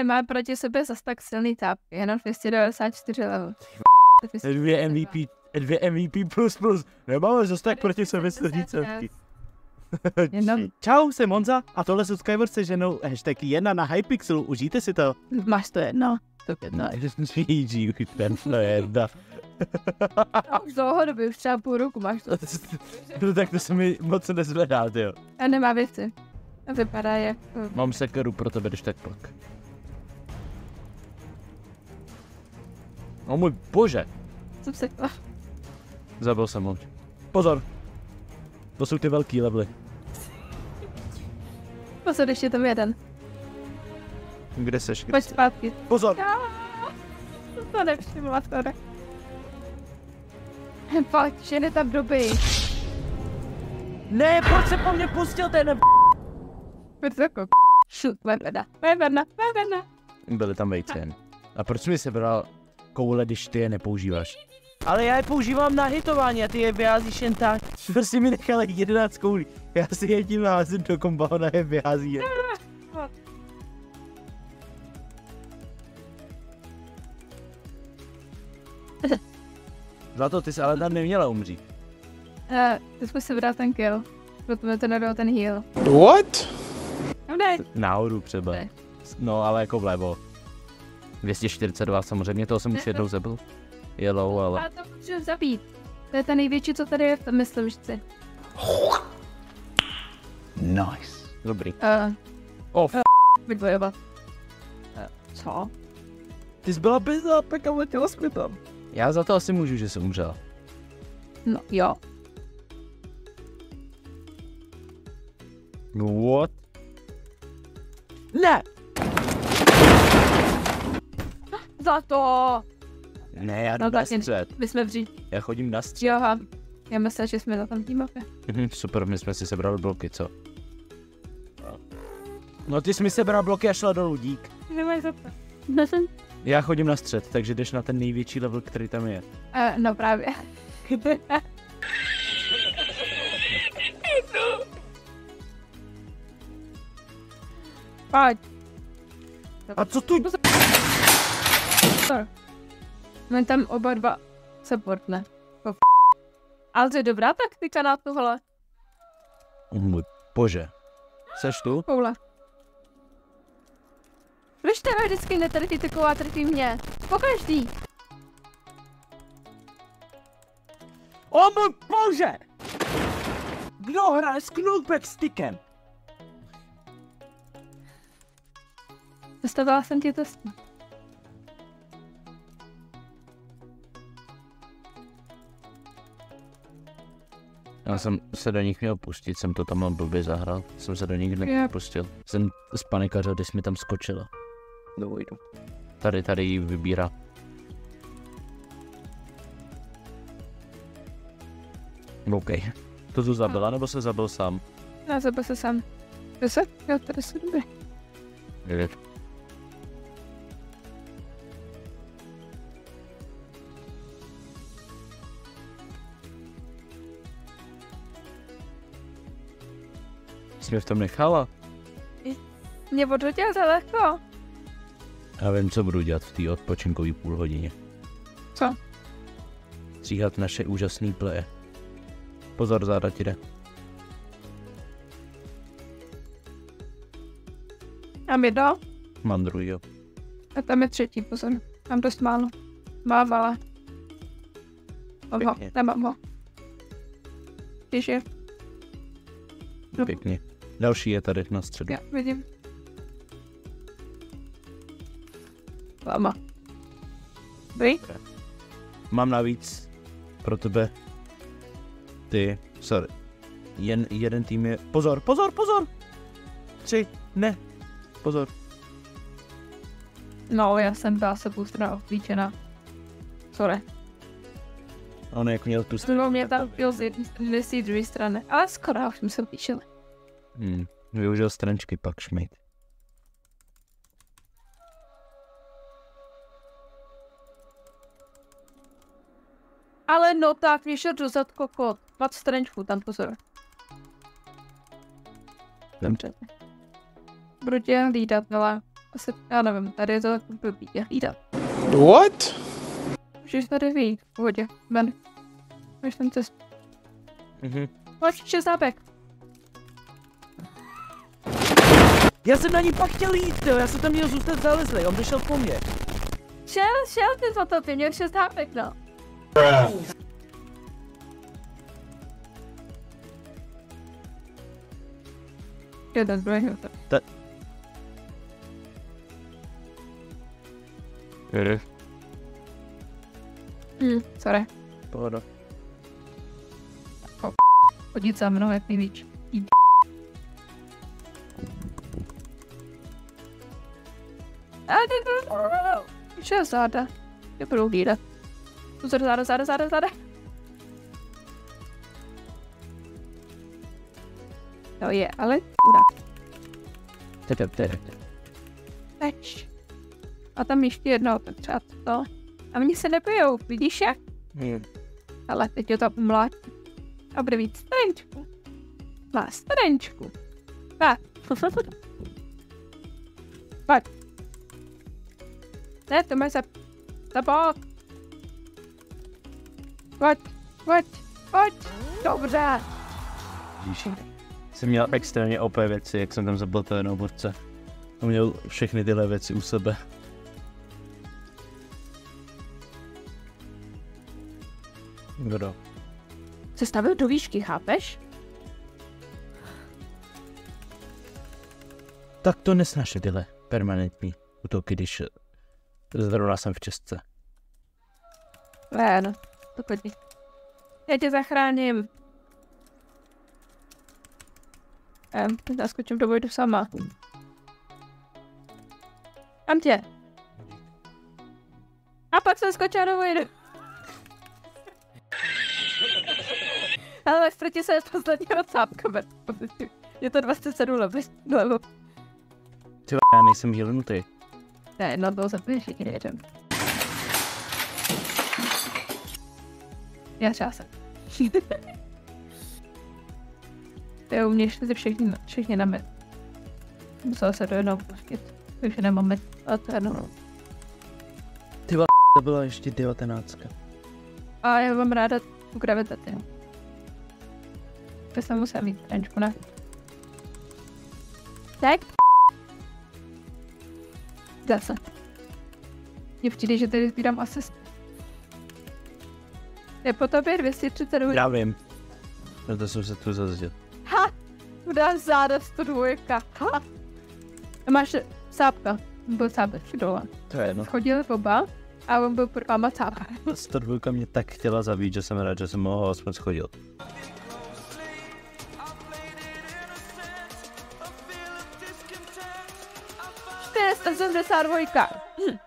nemá proti sobě zas tak silný táp, jenom 294 level. Dvě MVP, dvě MVP plus plus. Nemáme zase tak proti sobě srdícovky. Jenom. Čau, jsem Monza a tohle jsou Skyward se ženou hashtag jedna na Hypixelu. Užijte si to. Máš to jedno. To jedno. GG, ten to je jedna. No, už dlouhodobě, už třeba půl roku máš to. No tak to se mi moc nezvedá, jo. A nemá věci. Vypadá jak... Mám sekeru pro tebe, když tak pak. O můj bože, Co se... zabil jsem ho. Pozor. To jsou ty velký levely. Pozor, ještě tam jeden. Kde seš? Kde Pojď zpátky. Pozor. To nevšimla, to ne. Fakt, že ne tam doby. Ne, proč se po mně pustil ten... Pojď jako Šut, vevena, vevena, vevena. Byly tam vejce jen. A proč mi sebral koule, když ty je nepoužíváš? Ale já je používám na hitování a ty je vyházíš jen tak. Prostě mi nechal 11 koulí. Já si je tím házím do komba, ona je vyhází jen. Za to ty jsi ale tam neměla umřít. Uh, ty jsme si vybrat ten kill. Proto mi to nedal ten heal. What? No ne. Nahoru třeba. Ne. No, ale jako vlevo. 242 samozřejmě, toho jsem už jednou zabil. Yellow, ale... Ale to potřebuji zabít. To je ta největší, co tady je v tom myslivžci. Nice. Dobrý. Uh, Oh, f- vybojovat. Uh, co? ty jsi byla bez zápek a letěla jsi mi tam. Já za to asi můžu, že jsem umřela. No, jo. What? Ne! Za to! Ne, já jdu No na střed. My jsme vří. Já chodím na střed. Jo. Já myslím, že jsme na tom mapě. Mhm, Super, my jsme si sebrali bloky, co? No ty jsi mi sebral bloky a šla dolů, dík. Nemáš za to. No, jsem... Já chodím na střed, takže jdeš na ten největší level, který tam je. Uh, no právě. Pojď. A co tu? My tam oba dva supportne. Po f- Ale to je dobrá taktika na tohle. Oh můj bože. Seš tu? Koule. Proč teda vždycky netrfí taková trfí mě? Pokaždý. O můj bože! Kdo hraje s knockback stickem? Zastavila jsem ti to s Já jsem se do nich měl pustit, jsem to tam blbě zahrál. Jsem se do nich Yep. nepustil. Jsem spanikařil, když mi tam skočila. Dojdu. Tady, tady ji vybírá. OK. To tu zabila, nebo se zabil sám? Ne, zabil se sám. Deset? Jo, tady jsou dobrý. Jsi mě v tom nechala? Mě odhodil za lehko. Já vím, co budu dělat v té odpočinkové půl hodině. Co? Stříhat naše úžasný pleje. Pozor, záda ti jde. Mám jedno Mám druhýho. a tam je třetí, pozor. Mám dost málo. Mám, ale. Mám ho, nemám ho. Když je, No. Pěkně. Další je tady na středu. já vidím. Lama. Dobrý? Mám navíc pro tebe ty, sorry. Jen jeden tým je, pozor, pozor, pozor! Tři, ne, pozor. No, já jsem byla sebou strana obklíčená. Sorry. On jako měl tu Znovu mě tam byl z jedné strany, z druhé strany. Ale skoro už jsme se píšeli. Hmm, využil strančky pak šmejt. Ale no tak, mě šel dozad kokot. Pat strančku, tam pozor. Dobře. Budu tě hlídat, ale Asi, já nevím, tady je to tak blbý, jak hlídat. What? Můžeš tady vyjít, v pohodě, ven. Máš tam cestu. Mhm. Pojď, šestápek. Já jsem na ní pak chtěl jít, jo. já jsem tam měl zůstat zalezlý, on přišel po mně. Šel, šel ty zlatopě, měl šestápek, no. Jeden, druhý, Ta... Jde. Hm, sorry. Pohoda. Chodit za mnou, jak nejvíc. Šel záda. Je budou hlídat. Pozor, záda, záda, záda, záda. To je, ale tebe. Peč. A tam ještě jedno, tak třeba to. A mě se nebijou, vidíš jak? Hm. Ale teď je to umlátí. A bude víc starenčku. Má starenčku. Tak. Pojď. Ne, to máš za... za bok. Pojď, pojď, pojď. Dobře. Vidíš, jsem měl extrémně OP věci, jak jsem tam zabil to jenom borce. On měl všechny tyhle věci u sebe. Kdo? Se stavil do výšky, chápeš? Tak to nesnaše tyhle permanentní útoky, když zrovna jsem v České. Ne, no. To pojď. Já tě zachráním. Em, zaskočím do vojdu sama. Kam tě? A pak jsem skočila do vojdu. Ale ztratí se z posledního cápka, Je to 27 level. level. Ty já nejsem healnutý. Ne, no to zabiješ, jak jedem. Já třeba jsem. Ty umíš si všechny, všechny na med. Musela se do jednoho pustit. Takže nemám med. A to je jedno. To byla ještě 19. A já mám ráda tu gravitaci. To jsem musela mít trenčku, ne? Tak. Zase. Mně přijde, že tady sbírám asist. Je po tobě 230 Já vím. Proto jsem se tu zazdil. Ha! Tu dáš záda 102. Ha! A máš sápka. On byl sápek dole. To je jedno. Chodili oba a on byl pod váma sápka. 102 mě tak chtěla zabít, že jsem rád, že jsem ho aspoň testas Andressar Boicar. Hum.